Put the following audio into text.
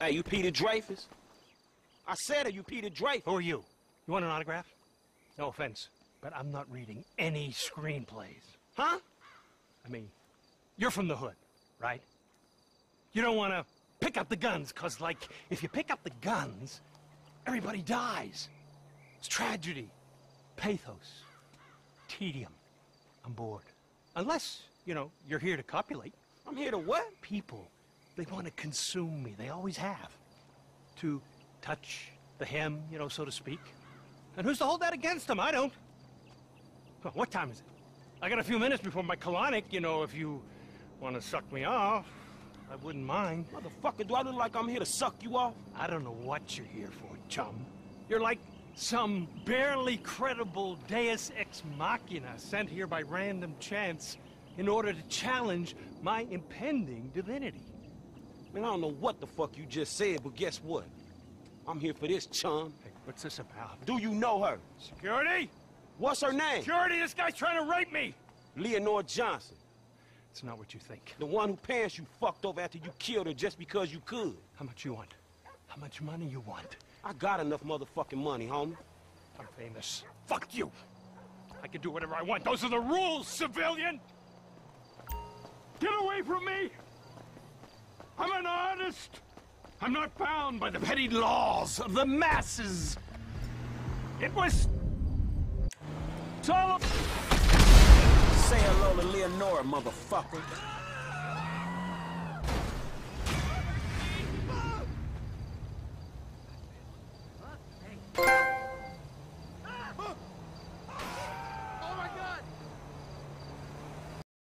Hey, you Peter Dreyfuss? I said it, you Peter Dreyfuss. Who are you? You want an autograph? No offense, but I'm not reading any screenplays. Huh? I mean, you're from the hood, right? You don't want to pick up the guns, because, like, if you pick up the guns, everybody dies. It's tragedy, pathos, tedium. I'm bored. Unless, you know, you're here to copulate. I'm here to what? People, they want to consume me. They always have. To touch the hem, you know, so to speak. And who's to hold that against them? I don't. Huh, What time is it? I got a few minutes before my colonic, you know, if you want to suck me off, I wouldn't mind. Motherfucker, do I look like I'm here to suck you off? I don't know what you're here for, chum. You're like some barely credible deus ex machina sent here by random chance in order to challenge my impending divinity. Man, I don't know what the fuck you just said, but guess what? I'm here for this, chum. Hey, what's this about? Do you know her? Security? What's her name? Security, this guy's trying to rape me! Leonora Johnson. It's not what you think. The one who pants you fucked over after you killed her just because you could. How much you want? How much money you want? I got enough motherfucking money, homie. I'm famous. Fuck you! I can do whatever I want. Those are the rules, civilian! Get away from me! I'm an artist! I'm not bound by the petty laws of the masses! It was... It's. Say hello to Leonora, motherfucker.